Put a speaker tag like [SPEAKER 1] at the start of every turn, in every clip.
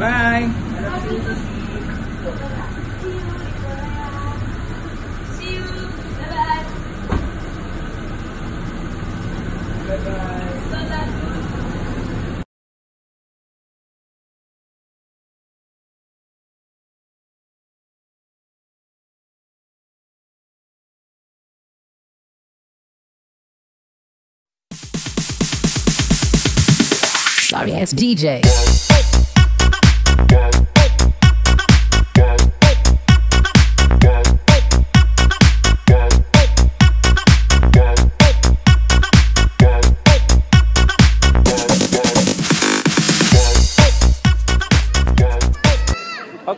[SPEAKER 1] Bye. See you. Bye-bye. Bye-bye. Bye-bye.
[SPEAKER 2] sorry ass DJ.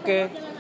[SPEAKER 2] 嘅。